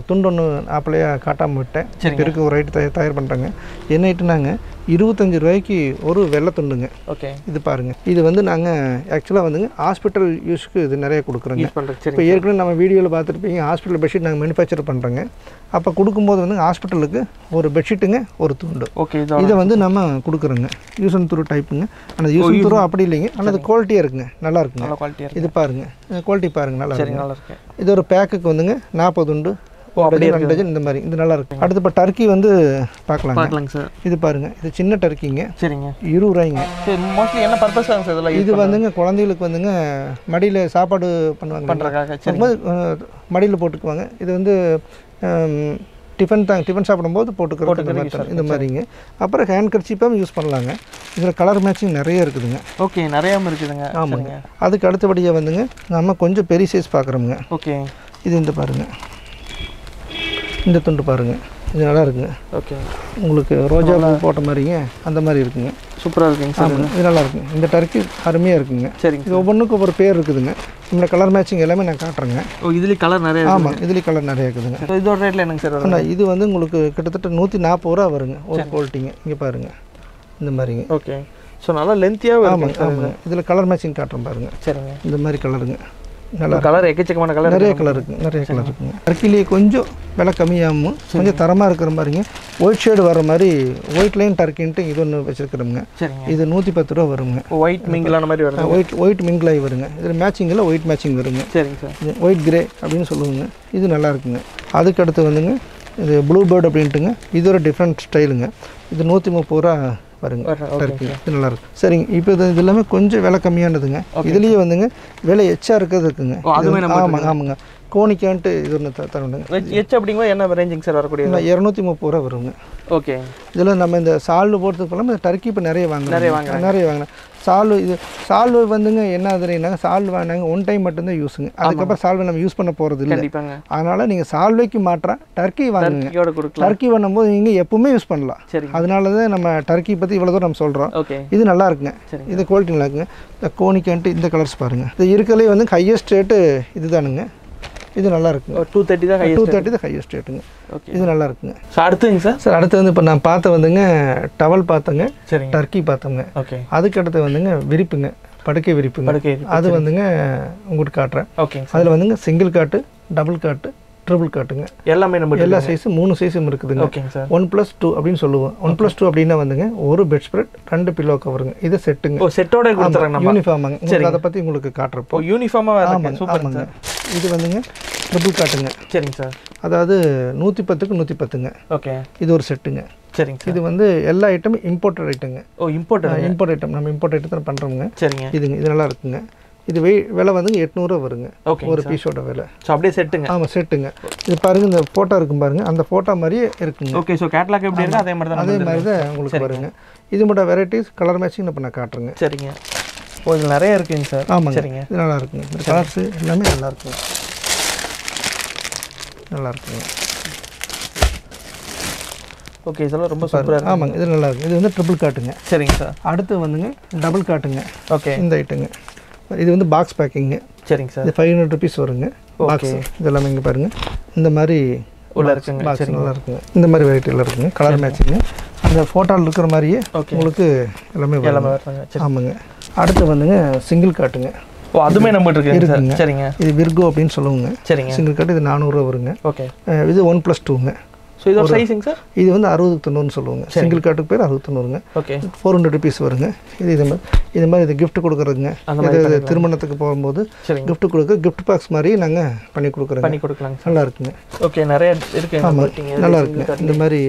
துண்டு ஒன்று ஆப்பிளையா காட்டாமல் விட்டேன். இப்போ இருக்க ஒரு ஐட்டு தயார் தயார் பண்ணுறாங்க என்ன ஐட்டுனாங்க இருபத்தஞ்சு ரூபாய்க்கு ஒரு வெள்ளை துண்டுங்க. ஓகே. இது பாருங்க. இது வந்து நாங்கள் ஆக்சுவலாக வந்துங்க ஹாஸ்பிட்டல் யூஸ்க்கு இது நிறைய கொடுக்குறோங்க. இப்போ ஏற்கனவே நம்ம வீடியோவில் பார்த்துருப்பீங்க ஹாஸ்பிட்டல் பெட்ஷீட் நாங்கள் மேனுஃபேக்சர் பண்ணுறோங்க அப்போ கொடுக்கும்போது வந்து ஹாஸ்பிட்டலுக்கு ஒரு பெட்ஷீட்டுங்க ஒரு துண்டு. ஓகே இதை வந்து நம்ம கொடுக்குறோங்க. யூஸ் அண்ட் த்ரூ டைப்புங்க ஆனால் யூஸ் அண்ட் த்ரூ அப்படி இல்லைங்க. ஆனால் அது குவாலிட்டியாக இருக்குங்க. நல்லா இருக்குங்க. இது பாருங்க. குவாலிட்டி பாருங்க நல்லா சரி இருக்குங்க. நல்லா இருக்கு. இது ஒரு பேக்குக்கு வந்துங்க நாற்பது உண்டு ஓ அப்படியே ரெண்டு டஜன் இந்த மாதிரி. இது நல்லா இருக்கு அடுத்து இப்போ டர்க்கி வந்து பார்க்கலாங்க. பார்க்கலாங்க சார் இது பாருங்க. இது சின்ன டர்க்கிங்க சரிங்க. இருபது ரூபாய்ங்க சரி மோஸ்ட்லி என்ன பர்பஸ் சார் இதெல்லாம் இது வந்துங்க குழந்தைகளுக்கு வந்துங்க மடியில் சாப்பாடு பண்ணுவாங்க. பண்ணும்போது மடியில் போட்டுக்குவாங்க. இது வந்து டிஃபன் தான் டிஃபன் சாப்பிடும்போது போட்டுக்கிறது இந்த மாதிரிங்க. அப்புறம் ஹேண்ட் கர்ச்சிப்பாகவும் யூஸ் பண்ணலாங்க. இதில் கலர் மேட்சிங் நிறைய இருக்குதுங்க. ஓகே நிறையாம இருக்குதுங்க. ஆமாங்க. அதுக்கு அடுத்தபடியாக வந்துங்க நம்ம கொஞ்சம் பெரிய சைஸ் பார்க்குறோமுங்க. ஓகே இது இந்த பாருங்க. இந்த துண்டு பாருங்க. இது நல்லா இருக்குங்க. ஓகே. உங்களுக்கு ரோஜா போட்ட மாதிரிங்க. அந்த மாதிரி இருக்குங்க. சூப்பராக இருக்குங்க சார் இது. நல்லா இருக்குங்க. இந்த டர்க்கி அருமையாக இருக்குங்க. சரிங்க இது ஒவ்வொன்றுக்கும் ஒவ்வொரு பேர் இருக்குதுங்க. இந்த கலர் மேட்சிங் எல்லாமே நான் காட்டுறேங்க. ஓ இதுலேயும் கலர் நிறைய ஆமாம் இதுலேயும் கலர் நிறைய இருக்குதுங்க. இதோட ரேட்டில் என்னங்க சார் ஆனால் இது வந்து உங்களுக்கு கிட்டத்தட்ட நூற்றி நாற்பது ரூபா வருங்க. ஒரு குவாலிட்டிங்க இங்கே பாருங்க. இந்த மாதிரிங்க. ஓகே. ஸோ நல்லா இருக்குங்க சார் ஆமாங்க. இதில் கலர் மேட்சிங் காட்டுறேன் பாருங்க. சரிங்க. இந்த மாதிரி கலருங்க நல்லா கலர் எக்கச்சக்கமான கலர் நிறைய கலர் இருக்குங்க நிறைய கலர் இருக்குங்க. டர்க்கிலேயே கொஞ்சம் விலை கம்மியாகவும் கொஞ்சம் தரமாக இருக்கிற மாதிரிங்க. ஒயிட் ஷேடு வர மாதிரி ஒயிட் லைன் டர்க்கின்ட்டு இது ஒன்று வச்சுருக்கிறோங்க இது நூற்றி பத்து ரூபா வருங்க. ஒயிட் மிங்கிளான மாதிரி வருது. ஒயிட் ஒயிட் மிங்கிளாகி வருங்க. இதில் மேட்சிங்கில் ஒயிட் மேட்சிங் வருங்க. சரிங்க சார். ஒயிட் கிரே அப்படின்னு சொல்லுவாங்க. இது நல்லா இருக்குங்க. அதுக்கு அடுத்து வந்துங்க இது ப்ளூ பேர்ட் அப்படின்ட்டுங்க. இது ஒரு டிஃப்ரெண்ட் ஸ்டைலுங்க இது நூற்றி முப்பது ரூபா டர்க்கி இது நல்லா இருக்கும் சரிங்க இப்போ இது இது எல்லாமே கொஞ்சம் விலை கம்மியானதுங்க. இதுலேயே வந்துங்க விலை எச்சா இருக்கிறது இருக்குங்க. ஆமாங்க ஆமாங்க. கோணிக்கான்ட்டு இது ஒன்று தரணுங்க எச் அப்படிங்கும்போது என்ன ரேஞ்சிங் சார் வரக்கூடியது இரநூத்தி முப்பது ரூபா வருங்க. ஓகே. இதில் நம்ம இந்த சால்வு போகிறதுக்கு போலாமல் இந்த டர்க்கி இப்போ நிறைய வாங்குறோம். நிறைய வாங்குறாங்க. நிறைய வாங்கினேன் சால்வு இது சால்வு வந்துங்க என்ன ஆகுதுன்னாங்க சால்வு வாங்கினாங்க ஒன் டைம் மட்டும்தான் யூஸுங்க அதுக்கப்புறம் சால்வை நம்ம யூஸ் பண்ண போகிறது இல்லை. அதனால் நீங்கள் சால்வைக்கு மாற்றா டர்க்கி வாங்குங்க. டர்க்கி பண்ணும்போது நீங்கள் எப்பவுமே யூஸ் பண்ணலாம். அதனால தான் நம்ம டர்க்கி பற்றி இவ்வளோ தூரம் நம்ம சொல்கிறோம் ஓகே. இது நல்லா இருக்குங்க. இது குவாலிட்டி நல்லா இருக்குங்க. இந்த கோனிக்கான்ட்டு இந்த கலர்ஸ் பாருங்கள் இது இருக்கலே வந்து ஹையஸ்ட் ரேட்டு இதுதானுங்க. இது நல்லா இருக்குங்க டூ தேர்ட்டி தான் டூ தேர்ட்டி தான் ஹையஸ்ட் ரேட்டுங்க ஓகே இது நல்லா இருக்குங்க ஸோ அடுத்துங்க சார் சார் அடுத்து வந்து இப்போ நான் பார்த்த வந்துங்க டவல் பார்த்தோங்க சரிங்க. டர்க்கி பார்த்தோங்க ஓகே அதுக்கு அடுத்து வந்துங்க விரிப்புங்க படுக்கை விரிப்புங்க. அது வந்துங்க உங்களுக்கு காட்டுறேன். சார் அதில் வந்துங்க சிங்கிள் காட்டு டபுள் காட்டு ட்ரிபிள் காட்டுங்க எல்லாமே நம்ம எல்லா சைஸும் மூணு சைஸும் இருக்குதுங்க. ஓகேங்க சார். ஒன் ப்ளஸ் டூ அப்படின்னு சொல்லுவோம். ஒன் ப்ளஸ் டூ அப்படின்னா வந்துங்க ஒரு பெட் ஸ்ப்ரெட் ரெண்டு பில்லோ கவருங்க இது செட்டுங்க செட்டோட கொடுத்துறாங்க நம்ம. யூனிஃபார்மாங்க உங்களுக்கு அதை பற்றி உங்களுக்கு காட்டுறப்போ. யூனிஃபார்மாக வேறு ஆமாங்க ஆமாங்க. இது வந்துங்க ட்ரிபிள் காட்டுங்க சரிங்க சார். அதாவது நூற்றி பத்துக்கு நூற்றி பத்துங்க ஓகே இது ஒரு செட்டுங்க சரிங்க சார். இது வந்து எல்லா ஐட்டமும் இம்போர்ட்டட் ஐட்டங்க ஓ இம்போர்ட்டட் இம்போர்ட் ஐட்டம் நம்ம இம்போர்ட் ஐட்டம் தான் பண்ணுறோங்க சரிங்க. இதுங்க இது நல்லா இருக்குங்க. இது வெய் விலை வந்துங்க எட்நூறுவா வருங்க. ஓகே ஒரு பீஸோட விலை. ஸோ அப்படியே செட்டுங்க. ஆமாம் செட்டுங்க. இது பாருங்க இந்த ஃபோட்டோ இருக்கும் பாருங்க. அந்த ஃபோட்டோ மாதிரியே இருக்குங்க. ஓகே ஸோ கேட்லாக் எப்படி இருக்கு அதே மாதிரி தான் அதே மாதிரி தான் உங்களுக்கு வருங்க. இது மட்டும் வெரைட்டிஸ் கலர் மேட்சிங் இப்போ நான் காட்டுறேங்க. சரிங்க. ஓ இதில் நிறைய இருக்குங்க சார். ஆமாங்க. சரிங்க. இது நல்லா இருக்குங்க. இந்த கலர்ஸ் எல்லாமே நல்லா இருக்குங்க. நல்லா இருக்குங்க. ஓகே இதெல்லாம் ரொம்ப சூப்பராக இருக்கு ஆமாங்க. இது நல்லா இருக்கு. இது வந்து ட்ரிபிள் காட்டுங்க சரிங்க சார். அடுத்து வந்துங்க டபுள் காட்டுங்க ஓகே இந்த ஐட்டங்க இது வந்து பாக்ஸ் பேக்கிங்கு சரிங்க சார். இது ஃபைவ் ஹண்ட்ரட் ருபீஸ் வருங்க. பாக்ஸ் இது எல்லாமே இங்கே பாருங்க. இந்த மாதிரி உள்ள இருக்குங்க. பாக்ஸ் நல்லா இருக்குங்க. இந்த மாதிரி வெரைட்டியில் இருக்குங்க. கலர் மேட்சிங்க அந்த ஃபோட்டோவில் இருக்கிற மாதிரியே உங்களுக்கு எல்லாமே. எல்லாமே ஆமாங்க. அடுத்து வந்துங்க சிங்கிள் காட்டுங்க ஓ அதுமே நம்மகிட்ட இருக்குங்க சார். இருக்குங்க. சரிங்க. இது விர்கோ அப்படின்னு சொல்லுவாங்க. சரிங்க. சிங்கிள் காட்டு இது நானூறுரூவா வருங்க. ஓகே இது ஒன் ப்ளஸ் டூங்க ஸோ இதோட சைஸுங்க சார் இது வந்து அறுபது தொண்ணூறுன்னு சொல்லுவாங்க சிங்கிள் காட்டுக்கு பேர் அறுபது தொண்ணூறுங்க ஓகே ஃபோர் ஹண்ட்ரட் ருபீஸ் வருங்க. இது இது மாதிரி இது மாதிரி இது gift கொடுக்குறதுங்க. இது திருமணத்துக்கு போகும்போது gift கொடுக்க gift பாக்ஸ் மாதிரி நாங்கள் பண்ணி கொடுக்குறோங்க. பண்ணி கொடுக்கலாங்க நல்லா இருக்குங்க. ஓகே நிறைய இருக்கு ஆமாம் நல்லா இருக்குங்க. இந்த மாதிரி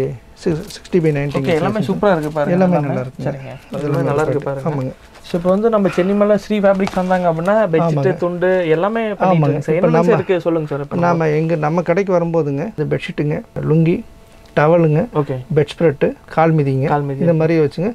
சிக்ஸ்டி பை நைன்டி எல்லாமே சூப்பராக இருக்கு பாருங்க எல்லாமே நல்லா இருக்குங்க. சரிங்க. எல்லாமே நல்லா இருக்கு. பாருங்க. ஆமாங்க. ஸோ இப்போ வந்து நம்ம சென்னிமலை ஸ்ரீ ஃபேப்ரிக்ஸ் வந்தாங்க அப்படின்னா பெட்ஷீட் துண்டு எல்லாமே இருக்காங்க சார் இருக்கு? சொல்லுங்க சார் இப்போ நாம எங்க நம்ம கடைக்கு வரும்போதுங்க இந்த பெட்ஷீட்டுங்க லுங்கி டவலுங்க ஓகே பெட் ஸ்ப்ரெட்டு கால் மிதிங்க இந்த மாதிரி வச்சுங்க.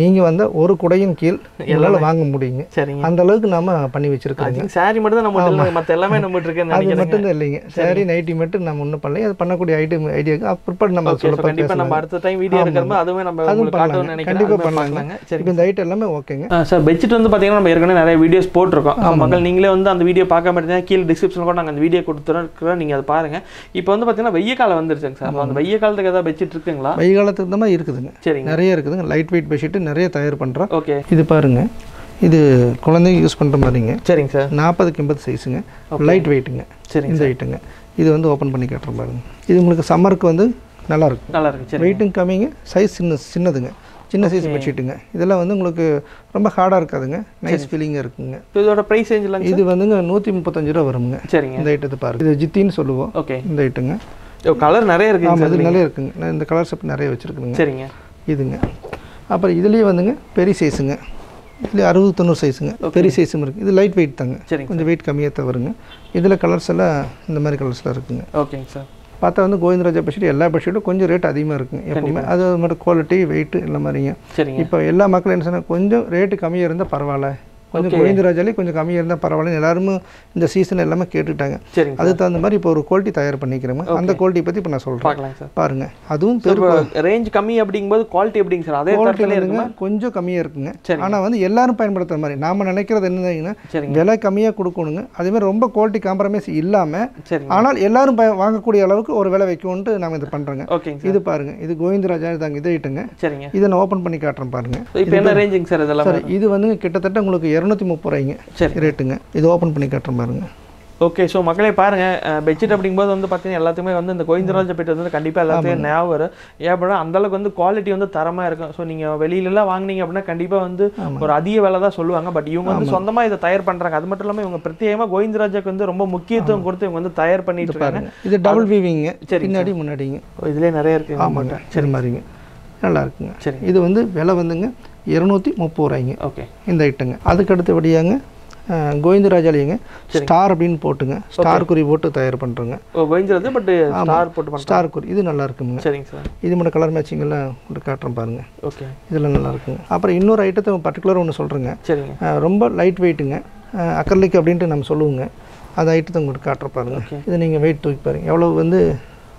நீங்க வந்த ஒரு குடையின் கீழ் எங்களால் வாங்க முடியுங்க. சரிங்க. அந்த அளவுக்கு நாம பண்ணி வச்சிருக்கோங்க சாரி மட்டும் தான் நம்ம மற்ற எல்லாமே நம்ம இருக்குன்னு அது மட்டும் தான் இல்லைங்க. சாரி நைட்டி மட்டும் நம்ம ஒன்றும் பண்ணல அது பண்ணக்கூடிய ஐட்டம் ஐடியாக்கு பிற்பாடு நம்ம சொல்ல கண்டிப்பா நம்ம அடுத்த டைம் வீடியோ எடுக்கிறப்ப அதுவுமே நம்ம அதுவும் உங்களுக்கு காட்டணும்னு பண்ணலாங்க. நினைக்கிறேன். கண்டிப்பாக பண்ணலாங்க. சரி இப்போ இந்த ஐட்டம் எல்லாமே ஓகேங்க சார் பெட்ஷீட் வந்து பார்த்தீங்கன்னா நம்ம ஏற்கனவே நிறைய வீடியோஸ் போட்டிருக்கோம். மக்கள் நீங்களே வந்து அந்த வீடியோ பார்க்காம இருந்தீங்கன்னா கீழே டிஸ்கிரிப்ஷனில் கூட நாங்கள் அந்த வீடியோ கொடுத்துருக்கோம். நீங்கள் அதை பாருங்க. இப்போ வந்து பார்த்தீங்கன்னா வெய்ய காலம் வந்துருச்சுங்க சார். அந்த வெய்ய காலத்துக்கு ஏதாவது பெட்ஷீட் இருக்குங்களா? வெய்ய காலத்துக்கு மாதிரி இருக்குதுங்க. சரிங்க. நிறைய இருக்குதுங்க. லைட் வெயிட் பெட்ஷீட்டு நிறைய தயார் பண்ணுறோம் ஓகே. இது பாருங்க. இது குழந்தைங்க யூஸ் பண்ணுற மாதிரிங்க. சரிங்க சார். நாற்பதுக்கு எண்பது சைஸுங்க லைட் வெயிட்டுங்க சரிங்க இந்த ஐட்டுங்க இது வந்து ஓப்பன் பண்ணி காட்டுறேன் பாருங்க. இது உங்களுக்கு சம்மருக்கு வந்து நல்லா இருக்கும் நல்லா இருக்கு. சரி வெயிட்டும் கம்மிங்க. சைஸ் சின்ன சின்னதுங்க. சின்ன சைஸ் பெட்ஷீட்டுங்க இதெல்லாம் வந்து உங்களுக்கு ரொம்ப ஹார்டாக இருக்காதுங்க. நைஸ் ஃபீலிங்காக இருக்குங்க. இதோட ப்ரைஸ் ரேஞ்சில் இது வந்துங்க நூற்றி முப்பத்தஞ்சு ரூபா வருங்க. சரிங்க. இந்த ஐட்டத்தை பாருங்க. இது ஜித்தின்னு சொல்லுவோம். ஓகே. இந்த ஐட்டுங்க கலர் நிறைய ஆமாம் சார் இது நிறைய இருக்குங்க. இந்த கலர் செப் நிறைய வச்சுருக்குங்க சரிங்க. இதுங்க. அப்புறம் இதுலேயே வந்துங்க பெரிய சைஸுங்க இதுலேயே அறுபது தொண்ணூறு சைஸுங்க பெரிய சைஸும் இருக்குது இது லைட் வெயிட் தாங்க. சரிங்க கொஞ்சம் வெயிட் கம்மியாக தான் வருங்க. இதில் கலர்ஸ் எல்லாம் இந்த மாதிரி கலர்ஸ்லாம் இருக்குங்க. ஓகேங்க சார் பார்த்தா வந்து கோவிந்தராஜா பெட்ஷீட் எல்லா பெட்ஷீட்டும் கொஞ்சம் ரேட் அதிகமாக இருக்குங்க. எப்பவுமே. அது மட்டும் குவாலிட்டி வெயிட் எல்லா மாதிரிங்க. இப்போ எல்லா மக்களும் என்ன சொன்னால் கொஞ்சம் ரேட்டு கம்மியாக இருந்தால் பரவாயில்ல. கொஞ்சம் கோவிந்தராஜாலே கொஞ்சம் கம்மியாக இருந்தால் பரவாயில்ல எல்லாருமே இந்த சீசன் எல்லாமே கேட்டுட்டாங்க. அதுக்கு தகுந்த மாதிரி இப்போ ஒரு குவாலிட்டி தயார் பண்ணிக்கிறோங்க. அந்த குவாலிட்டி பற்றி இப்போ நான் சொல்கிறேன் பாருங்க. அதுவும் ரேஞ்ச் கம்மி அப்படிங்கும்போது குவாலிட்டி எப்படிங்க சார்? அதே குவாலிட்டி தரத்துல வந்துங்க இருக்குமா? கொஞ்சம் கம்மியாக இருக்குங்க. ஆனால் வந்து எல்லாரும் பயன்படுத்துகிற மாதிரி. நாம நினைக்கிறது என்னதுங்கன்னா விலை கம்மியாக கொடுக்கணுங்க. அதேமாதிரி ரொம்ப குவாலிட்டி காம்ப்ரமைஸ் இல்லாமல் ஆனால் எல்லாரும் வாங்கக்கூடிய அளவுக்கு ஒரு விலை வைக்கணுன்ட்டு நாம இது பண்ணுறோங்க இது பாருங்க. இது கோவிந்தராஜா தாங்க இது சரிங்க. இதை நான் ஓப்பன் பண்ணி காட்டுறேன் பாருங்க. இப்போ என்ன ரேஞ்சுங்க சார் இதெல்லாம்? இது வந்து கிட்டத்தட்ட உங்களுக்கு இரநூத்தி முப்பது ரூபாய்ங்க. சரி. ரேட்டுங்க. இது ஓப்பன் பண்ணி காட்டுறேன் பாருங்க ஓகே ஸோ மக்களே பாருங்க பெட்ஷீட் அப்படிங்கும்போது வந்து பார்த்தீங்கன்னா எல்லாத்துக்குமே வந்து இந்த கோவிந்தராஜ பெட் வந்து கண்டிப்பாக எல்லாத்துக்கும் ஞாபகம் வரும். ஏன் அப்படின்னா அந்த அளவுக்கு வந்து குவாலிட்டி வந்து தரமாக இருக்கும். ஸோ நீங்கள் வெளியிலலாம் வாங்குனீங்க அப்படின்னா கண்டிப்பாக வந்து ஒரு அதிக விலை தான் சொல்லுவாங்க. பட் இவங்க வந்து சொந்தமாக இதை தயார் பண்ணுறாங்க அது மட்டும் இல்லாமல் இவங்க பிரத்யேகமாக கோவிந்தராஜாக்கு வந்து ரொம்ப முக்கியத்துவம் கொடுத்து இவங்க வந்து தயார் பண்ணிட்டு இருக்காங்க. இது டபுள் வீவிங்க பின்னாடி முன்னாடிங்க. இதுலயே நிறைய இருக்கு. ஆமாங்க. சரி. மாதிரிங்க. நல்லா இருக்குங்க. சரி. இது வந்து விலை வந்துங்க. இரநூத்தி முப்பது ரூபாய்ங்க. ஓகே. இந்த ஐட்டங்க அதுக்கு அடுத்தபடியாங்க அஹ், கோவிந்தராஜாலியங்க ஸ்டார் அப்படின்னு போட்டுங்க. ஸ்டார் குறி போட்டு தயார் பண்ணுறோங்க கோவிந்தராஜ் பட் ஸ்டார் போட்டு ஸ்டார் குறி. இது நல்லா இருக்குங்க. சரிங்க சார். இது மட்டும் கலர் மேட்சிங் எல்லாம் உங்களுக்கு காட்டுறேன் பாருங்க. ஓகே. இதெல்லாம் நல்லா இருக்குங்க. அப்புறம் இன்னொரு ஐட்டத்தை பர்டிகுலர் ஒன்று சொல்கிறேங்க சரிங்க. ரொம்ப லைட் வெயிட்டுங்க அக்கர்லிக் அப்படின்ட்டு நம்ம சொல்லுவோங்க. அந்த ஐட்டத்தை உங்களுக்கு காட்டுற பாருங்க. இது நீங்கள் வெயிட் தூக்கி பாருங்க. எவ்வளோ வந்து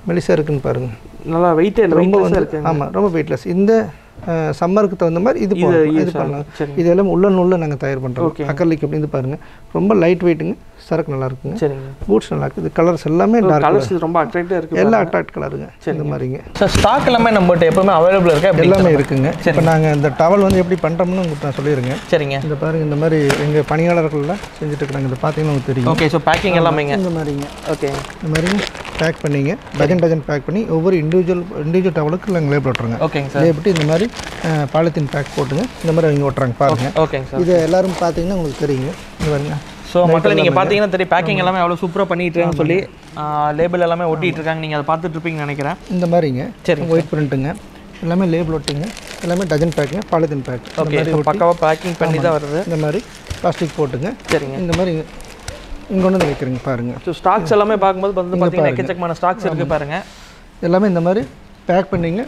மெலிசா இருக்குன்னு பாருங்க. நல்லா வெயிட்டே ரொம்ப வந்து ஆமாம் ரொம்ப வெயிட்லெஸ் இந்த சம்மருக்கு தகுந்த மாதிரி இது. இது பண்ணலாம். இது எல்லாம் உள்ள உள்ள நாங்கள் தயார் பண்ணுறோம். அக்கர்லிக் அப்படின்னு பாருங்க. ரொம்ப லைட் வெயிட்டுங்க சரக்கு நல்லா இருக்குங்க. சரிங்க. பூட்ஸ் நல்லா இருக்குது. கலர்ஸ் எல்லாமே கலர்ஸ் ரொம்ப அட்ராக்டிவாக இருக்கு எல்லாம் அட்ராக்ட் கலருங்க இந்த மாதிரிங்க. சார் ஸ்டாக் எல்லாமே நம்மகிட்ட எப்பவுமே அவைலபிள் இருக்கு? அப்படி எல்லாமே இருக்குங்க. இப்போ நாங்கள் இந்த டவல் வந்து எப்படி பண்ணுறோம்னு உங்களுக்கு நான் சொல்லிடுங்க சரிங்க. இந்த பாருங்க இந்த மாதிரி எங்கள் பணியாளர்கள்லாம் செஞ்சுட்டு இருக்கிறாங்க. இந்த பார்த்தீங்கன்னா உங்களுக்கு தெரியும். ஓகே ஸோ பேக்கிங் எல்லாமேங்க. இந்த மாதிரிங்க. ஓகே இந்த மாதிரிங்க. பேக் பண்ணிங்க. டஜன் டஜன் பேக் பண்ணி ஒவ்வொரு இண்டிவிஜுவல் இண்டிவிஜுவல் டவலுக்கு நாங்கள் லேபிள் ஓட்டுறோங்க ஓகேங்க சார் லேபிட்டு இந்த மாதிரி பாலித்தீன் பேக் போட்டுங்க. இந்த மாதிரி அவங்க ஓட்டுறாங்க பாருங்க. ஓகேங்க சார். இது எல்லாரும் பார்த்தீங்கன்னா உங்களுக்கு தெரியுங்க இது பாருங்க. ஸோ மக்கள் நீங்கள் பார்த்தீங்கன்னா தெரியும் பேக்கிங் எல்லாமே அவ்வளோ சூப்பராக பண்ணிட்டு இருக்காங்கன்னு சொல்லி லேபிள் எல்லாமே ஒட்டிட்டு இருக்காங்க. நீங்கள் அதை பார்த்துட்டு இருப்பீங்கன்னு நினைக்கிறேன். இந்த மாதிரிங்க. சரிங்க ஒயிட் பிரிண்ட்டுங்க எல்லாமே லேபிள் ஒட்டுங்க. எல்லாமே டஜன் பேக்குங்க பாலித்தீன் பேக் ஓகே பக்காவாக பேக்கிங் பண்ணி தான் வருது. இந்த மாதிரி பிளாஸ்டிக் போட்டுங்க. சரிங்க. இந்த மாதிரி இங்கே வந்து வைக்கிறீங்க பாருங்க. ஸோ ஸ்டாக்ஸ் எல்லாமே பார்க்கும்போது வந்து பார்த்தீங்கன்னா எக்கச்சக்கமான ஸ்டாக்ஸ் இருக்கு பாருங்க. எல்லாமே இந்த மாதிரி பேக் பண்ணிங்க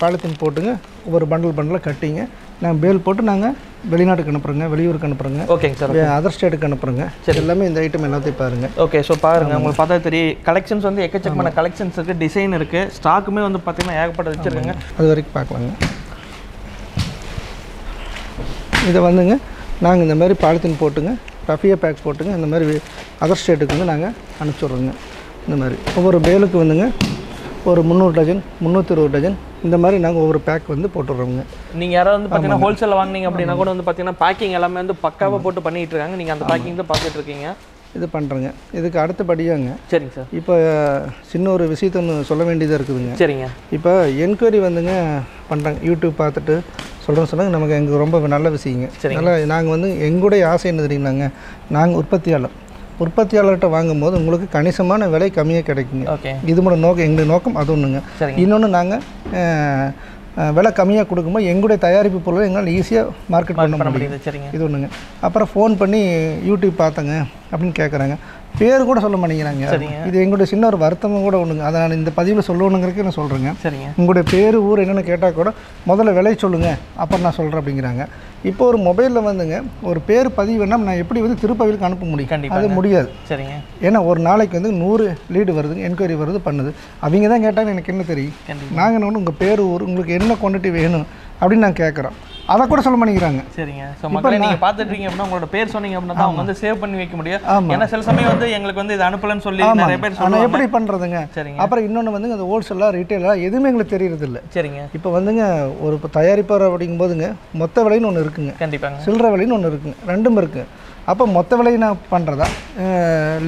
பாலித்தீன் போட்டுங்க ஒவ்வொரு பண்டல் பண்டலாக கட்டிங்க. நாங்கள் பேல் போட்டு நாங்கள் வெளிநாட்டுக்கு அனுப்புகிறோங்க வெளியூருக்கு அனுப்புகிறோங்க ஓகேங்க சார் அதர் ஸ்டேட்டுக்கு அனுப்புகிறோங்க எல்லாமே இந்த ஐட்டம் எல்லாத்தையும் பாருங்கள் ஓகே ஸோ பாருங்க உங்களுக்கு பார்த்தா தெரியும் கலெக்ஷன்ஸ் வந்து எக்கச்சக்கமான கலெக்ஷன்ஸ் இருக்குது டிசைன் இருக்குது ஸ்டாக்குமே வந்து பார்த்தீங்கன்னா ஏகப்பட்ட வச்சுருக்காங்க. அது வரைக்கும் பார்க்கலாங்க. இதை வந்துங்க நாங்கள் இந்த மாதிரி பாலித்தீன் போட்டுங்க ரஃபியா பேக் போட்டுங்க இந்த மாதிரி அதர் ஸ்டேட்டுக்கு வந்து நாங்கள் அனுப்பிச்சுட்றோங்க. இந்த மாதிரி. ஒவ்வொரு பேலுக்கு வந்துங்க ஒரு முந்நூறு டஜன் முந்நூற்றி இருபது டஜன் இந்த மாதிரி நாங்கள் ஒவ்வொரு பேக் வந்து போட்டுடுறோங்க நீங்கள் யாராவது வந்து பார்த்தீங்கன்னா ஹோல்சேல் வாங்குனீங்க அப்படின்னா கூட வந்து பார்த்தீங்கன்னா பேக்கிங் எல்லாமே வந்து பக்காவாக போட்டு பண்ணிட்டு இருக்காங்க. நீங்கள் அந்த பேக்கிங் தான் பார்த்துட்டு இருக்கீங்க. இது பண்ணுறோங்க இதுக்கு அடுத்தபடியாங்க. சரிங்க சார். இப்போ சின்ன ஒரு விஷயத்த ஒன்று சொல்ல வேண்டியதாக இருக்குதுங்க. சரிங்க. இப்போ என்கொயரி வந்துங்க பண்ணுறாங்க யூடியூப் பார்த்துட்டு சொல்கிறேன்னு சொன்னாங்க. நமக்கு எங்களுக்கு ரொம்ப நல்ல விஷயங்க. நல்லா நாங்கள் வந்து எங்களுடைய ஆசை என்ன தெரியுங்களாங்க நாங்கள் உற்பத்தியாளர். உற்பத்தியாளர்கிட்ட வாங்கும்போது உங்களுக்கு கணிசமான விலை கம்மியாக கிடைக்குங்க. ஓகே. இது மட்டும் நோக்கம் எங்களுடைய நோக்கம் அது ஒன்றுங்க இன்னொன்று நாங்கள் விலை கம்மியாக கொடுக்கும்போது எங்களுடைய தயாரிப்பு பொருளை எங்களால் ஈஸியாக மார்க்கெட் பண்ண முடியும் இது ஒன்றுங்க அப்புறம் ஃபோன் பண்ணி யூடியூப் பார்த்தங்க. அப்படின்னு கேட்குறாங்க பேர் கூட சொல்ல மாட்டேங்கிறாங்க. சரிங்க. இது எங்களுடைய சின்ன ஒரு வருத்தமும் கூட ஒன்றுங்க அதை நான் இந்த பதிவில் சொல்லணுங்கிறதுக்கு நான் சொல்கிறேங்க சரிங்க. உங்களுடைய பேர் ஊர் என்னென்னு கேட்டால் கூட முதல்ல விலை சொல்லுங்கள் அப்புறம் நான் சொல்கிறேன் அப்படிங்கிறாங்க. இப்போ ஒரு மொபைலில் வந்துங்க ஒரு பேர் பதிவு வேணால் நான் எப்படி வந்து திருப்பதிலுக்கு அனுப்ப முடியும்? கண்டிப்பாக அது முடியாது. சரிங்க. ஏன்னா ஒரு நாளைக்கு வந்து நூறு லீடு வருதுங்க என்கொயரி வருது பண்ணுது. அவங்க தான் கேட்டாங்க எனக்கு என்ன தெரியும்? நாங்கள் என்ன உங்கள் பேர் ஊர் உங்களுக்கு என்ன குவான்டிட்டி வேணும்? அப்படின்னு நாங்கள் கேட்குறோம் அதை கூட சொல்ல மாட்டேங்கிறாங்க. சரிங்க. ஸோ மக்களை நீங்கள் பார்த்துட்டு இருக்கீங்க அப்படின்னா உங்களோட பேர் சொன்னீங்க அப்படின்னா தான் அவங்க வந்து சேவ் பண்ணி வைக்க முடியும். ஏன்னா சில சமயம் வந்து எங்களுக்கு வந்து இது அனுப்பலன்னு சொல்லி நிறைய பேர் சொல்லுவாங்க. எப்படி பண்ணுறதுங்க சரிங்க. அப்புறம் இன்னொன்று வந்துங்க அந்த ஹோல்சேலாக ரீட்டைலாக எதுவுமே எங்களுக்கு தெரியறதில்ல. சரிங்க. இப்போ வந்துங்க ஒரு தயாரிப்பார் அப்படிங்கும்போதுங்க மொத்த விலைன்னு ஒன்று இருக்குங்க. கண்டிப்பாங்க. சில்லறை விலைன்னு ஒன்று இருக்குங்க. ரெண்டும் இருக்குது அப்போ மொத்த விலை நான் பண்ணுறதா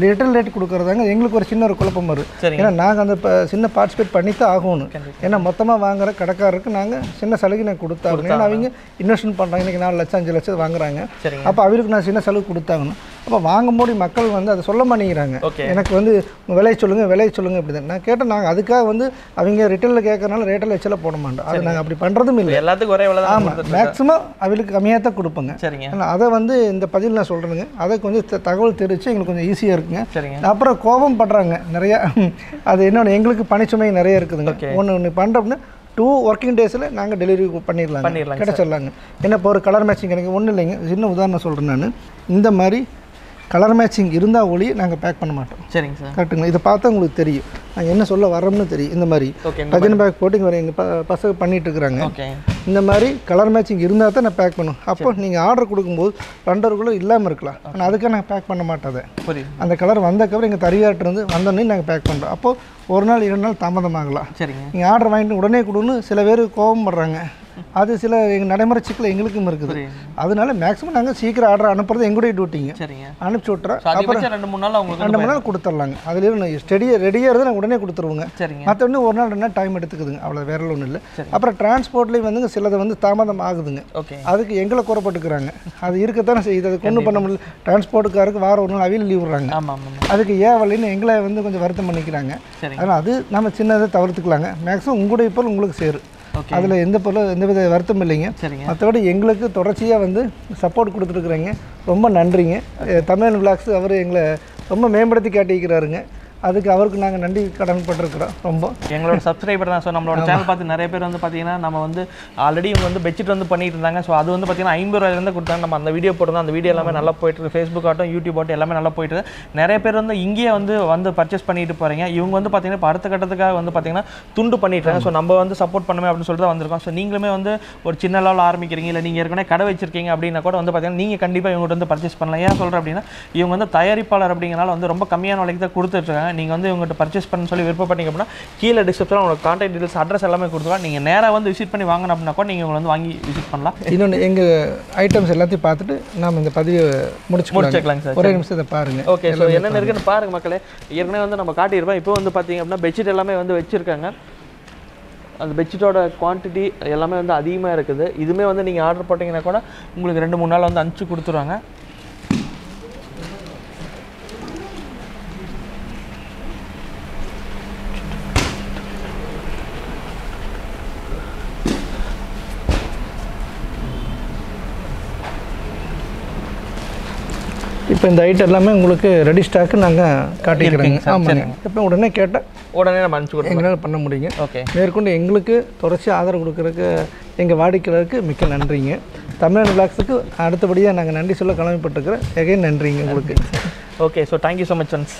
லிட்டல் ரேட் கொடுக்குறதாங்க எங்களுக்கு ஒரு சின்ன ஒரு குழப்பம் சரிங்க. ஏன்னா நாங்கள் அந்த ப- சின்ன பார்ட்டிசிபேட் பண்ணி தான் ஆகணும். ஏன்னா மொத்தமாக வாங்குற கடைக்காரருக்கு நாங்கள் சின்ன சலுகை நான் கொடுத்தாகணும். ஏன்னா அவங்க இன்வெஸ்ட்மெண்ட் பண்ணுறாங்க இன்றைக்கி நாலு லட்சம் அஞ்சு லட்சம் வாங்குறாங்க. அப்போ அவருக்கு நான் சின்ன செலவு கொடுத்தாகணும். அப்போ வாங்கும்போது மக்கள் வந்து அதை சொல்ல மாட்டேங்கிறாங்க. எனக்கு வந்து விலை சொல்லுங்கள் விலை சொல்லுங்கள் அப்படி தான் நான் கேட்டேன் நாங்கள் அதுக்காக வந்து அவங்க ரிட்டர்னில் கேட்கறனால ரேட்டில் வச்செல்லாம் போட மாட்டோம். அது நாங்கள் அப்படி பண்ணுறதும் இல்லை. எல்லாத்துக்கும் ஒரே விலை ஆமாம் மேக்ஸிமம் அவங்களுக்கு கம்மியாக தான் கொடுப்போங்க. சரிங்க. ஆனால் அதை வந்து இந்த பதில் நான் சொல்கிறேனுங்க அதை கொஞ்சம் த- தகவல் தெரிவித்து எங்களுக்கு கொஞ்சம் ஈஸியாக இருக்குங்க. சரிங்க. அப்புறம் கோபம் படுறாங்க நிறையா. அது இன்னொன்று எங்களுக்கு பணிச்சுமை நிறைய இருக்குதுங்க. ஒன்று ஒன்று பண்ணுறோம்னா டூ ஒர்க்கிங் டேஸில் நாங்கள் டெலிவரி பண்ணிடலாங்க. பண்ணிடலாங்க கிடைச்சிடலாங்க. என்ன இப்போ ஒரு கலர் மேட்சிங் எனக்கு ஒன்றும் இல்லைங்க. சின்ன உதாரணம் சொல்கிறேன் நான். இந்த மாதிரி கலர் மேட்சிங் இருந்தால் ஒளி நாங்கள் பேக் பண்ண மாட்டோம். சரிங்க சார். கரெக்டுங்களா இதை பார்த்தா உங்களுக்கு தெரியும். நாங்கள் என்ன சொல்ல வரோம்னு தெரியும். இந்த மாதிரி. டஜன் பேக் போட்டு இங்கே எங்கள் ப பசங்க பண்ணிட்டு இருக்கிறாங்க. இந்த மாதிரி கலர் மேட்சிங் இருந்தால் தான் நான் பேக் பண்ணுவேன். அப்போ நீங்கள் ஆர்டர் கொடுக்கும்போது ரெண்டருக்குள்ளே இல்லாமல் இருக்கலாம். ஆனால் அதுக்காக நான் பேக் பண்ண புரியுது. அந்த கலர் வந்தக்கப்புறம் எங்கள் தறியாட்டிருந்து வந்தோடனே நாங்கள் பேக் பண்ணுறோம் அப்போது ஒரு நாள் இரண்டு நாள் தாமதமாகலாம். சரிங்க. நீங்கள் ஆர்டர் வாங்கிட்டு உடனே கொடுன்னு சில பேர் கோபம் படுறாங்க. அது சில எங்கள் நடைமுறை சிக்கல் எங்களுக்கும் இருக்குது. அதனால மேக்ஸிமம் நாங்கள் சீக்கிரம் ஆர்டர் அனுப்புறது எங்களுடைய டியூட்டிங்க அனுப்பிச்சி விட்றோம் ஸோ அதிகபட்சம் ரெண்டு மூணு நாள் ரெண்டு மணி நேரம் கொடுத்துர்லாங்க. அதுலேயும் ஸ்டெடியாக ரெடியாக இருந்தால் நாங்கள் உடனே கொடுத்துருவோங்க. மற்றபடி ஒரு நாள் ரெண்டு நாள் டைம் எடுத்துக்குதுங்க. அவ்வளோ வேற ஒன்றும் இல்லை. அப்புறம் டிரான்ஸ்போர்ட்லேயும் வந்துங்க சிலது வந்து தாமதம் ஆகுதுங்க. அதுக்கு எங்களை குறப்பட்டுக்கிறாங்க. அது இருக்கத்தானே செய்யுது. அது கொண்டு பண்ண முடியல. டிரான்ஸ்போர்ட்டுக்காருக்கு வாரம் ஒரு நாள் அவையில் லீவ் விடுறாங்க. அதுக்கு ஏன் வழின்னு எங்களை வந்து கொஞ்சம் வருத்தம் பண்ணிக்கிறாங்க. அதனால் அது நம்ம சின்னதை தவிர்த்துக்கலாங்க. மேக்ஸிமம் உங்களுடைய பொருள் உங்களுக்கு சேரும். அதில் எந்த பொருள் எந்த வித வருத்தம் இல்லைங்க. மற்றபடி எங்களுக்கு தொடர்ச்சியாக வந்து சப்போர்ட் கொடுத்துருக்குறீங்க ரொம்ப நன்றிங்க. தமிழ் விளாக்ஸ் அவர் எங்களை ரொம்ப மேம்படுத்தி காட்டிக்கிறாருங்க அதுக்கு அவருக்கு நாங்கள் நன்றி கடன் பட்டிருக்கிறோம் ரொம்ப. எங்களோட சப்ஸ்கிரைபர் தான். ஸோ நம்மளோட சேனல் பார்த்து நிறைய பேர் வந்து பார்த்தீங்கன்னா நம்ம வந்து ஆல்ரெடி இவங்க வந்து பெட்ஷீட் வந்து பண்ணிட்டு இருந்தாங்க. ஸோ அது வந்து பார்த்தீங்கன்னா ஐம்பது ரூபாயிலேருந்து கொடுத்தாங்க. நம்ம அந்த வீடியோ போட்டிருந்தோம். அந்த வீடியோ எல்லாமே நல்லா போயிட்டு இருக்கு. ஃபேஸ்புக் ஆகட்டும் யூடியூப் ஆகட்டும் எல்லாமே நல்லா போயிட்டு. நிறைய பேர் வந்து இங்கேயே வந்து வந்து பர்ச்சேஸ் பண்ணிட்டு போறீங்க. இவங்க வந்து பார்த்தீங்கன்னா இப்போ அடுத்த கட்டத்துக்காக வந்து பார்த்தீங்கன்னா துண்டு பண்ணிட்டாங்க ஸோ நம்ம வந்து சப்போர்ட் பண்ணுமே அப்படின்னு சொல்லிட்டு வந்திருக்கோம். ஸோ நீங்களுமே வந்து ஒரு சின்ன லெவலில் ஆரம்பிக்கிறீங்க. இல்லை நீங்கள் ஏற்கனவே கடை வச்சிருக்கீங்க அப்படின்னா கூட வந்து பார்த்தீங்கன்னா நீங்கள் கண்டிப்பாக இவங்ககிட்ட வந்து பர்ச்சேஸ் பண்ணலாம். ஏன் சொல்கிறேன் அப்படின்னா இவங்க வந்து தயாரிப்பாளர் அப்படிங்கனால வந்து ரொம்ப கம்மியான விலைக்கு தான் கொடுத்துட்ருக்காங்க நீங்கள் வந்து இவங்ககிட்ட பர்ச்சேஸ் பண்ண சொல்லி விருப்பப்பட்டீங்க அப்படின்னா கீழே டிஸ்கிரிப்ஷனில் உங்களுக்கு கான்டாக்ட் டீடைல்ஸ் அட்ரஸ் எல்லாமே கொடுத்துருவோம் நீங்கள் நேராக வந்து விசிட் பண்ணி வாங்கணும் அப்படின்னா கூட நீங்கள் உங்களை வந்து வாங்கி விசிட் பண்ணலாம். இன்னொன்று எங்கள் ஐட்டம்ஸ் எல்லாத்தையும் பார்த்துட்டு நாம் இந்த பதிவை முடிச்சுக்கலாம் முடிச்சுக்கலாங்க சார். ஒரே நிமிஷத்தை பாருங்கள் ஓகே ஸோ என்னென்ன இருக்குன்னு பாருங்க மக்களே. ஏற்கனவே வந்து நம்ம காட்டியிருப்போம். இப்போ வந்து பார்த்தீங்க அப்படின்னா பெட்ஷீட் எல்லாமே வந்து வச்சுருக்காங்க. அந்த பெட்ஷீட்டோட குவான்டிட்டி எல்லாமே வந்து அதிகமாக இருக்குது. இதுவுமே வந்து நீங்கள் ஆர்டர் போட்டிங்கன்னா கூட உங்களுக்கு ரெண்டு மூணு நாள் வந்து அனுப்பிச்சு கொடுத்துருவாங்க. இப்போ இந்த ஐட்டம் எல்லாமே உங்களுக்கு ரெடி ஸ்டாக்கு நாங்கள் காட்டிக்கிறோங்க. ஆமாங்க. இப்போ உடனே கேட்டால் உடனே நம்ம அனுப்பிச்சு கொடுக்கலாம். எங்களால் பண்ண முடியுங்க. ஓகே. மேற்கொண்டு எங்களுக்கு தொடர்ச்சி ஆதரவு கொடுக்குறதுக்கு எங்கள் வாடிக்கையாளருக்கு மிக்க நன்றிங்க. தமிழ்நாடு பிளாக்ஸுக்கு அடுத்தபடியாக நாங்கள் நன்றி சொல்ல கடமைப்பட்டிருக்கிறோம். எகைன் நன்றிங்க உங்களுக்கு. Okay so thank you so much once